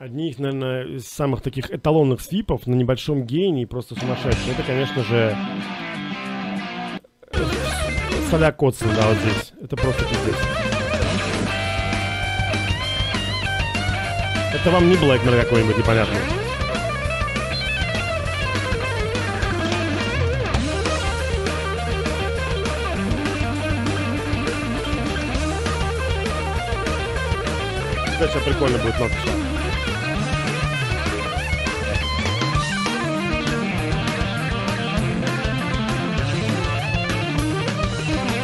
Одни из, наверное, из самых таких эталонных свипов на небольшом гейне, просто сумасшедшие. Это, конечно же, Соля Котсон, да, вот здесь. Это просто пиздец. Это вам не Блэкмор какой-нибудь непонятный. Это сейчас прикольно будет нотка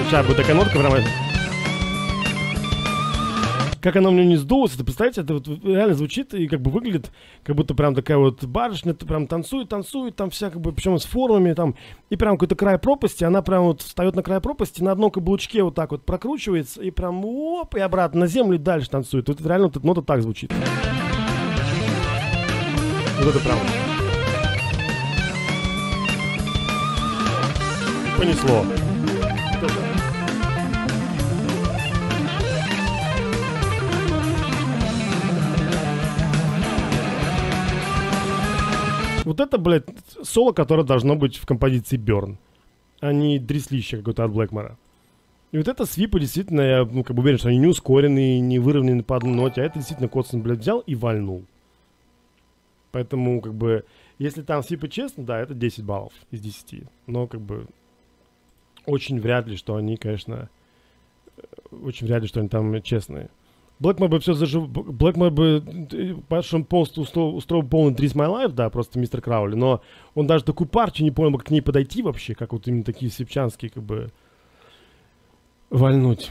сейчас. Будет такая нотка прямо. Как она у меня не сдулась, это, представляете, это вот реально звучит и как бы выглядит, как будто прям такая вот барышня, прям танцует, танцует, там вся как бы, причем с формами там, и прям какой-то край пропасти, она прям вот встает на край пропасти, на одном каблучке вот так вот прокручивается, и прям оп, и обратно на землю и дальше танцует. Вот реально вот эта нота так звучит. Вот это прям. Понесло. Вот это. Вот это, блядь, соло, которое должно быть в композиции Burn, а не дреслище какое-то от Блэкмора. И вот это свипы действительно, я ну, как бы уверен, что они не ускоренные, не выровнены по одной ноте, а это действительно Котсон, блядь, взял и вальнул. Поэтому, как бы, если там свипы честно, да, это 10 баллов из 10. Но, как бы, очень вряд ли, что они, конечно, э, очень вряд ли, что они там честные. Блэкмор бы все зажив... Блэкмор бы, по-вашему, полностью устроил, устроил полный Trees My Life, да, просто мистер Краули, но он даже такую партию не понял, как к ней подойти вообще, как вот именно такие сепчанские, как бы, вальнуть.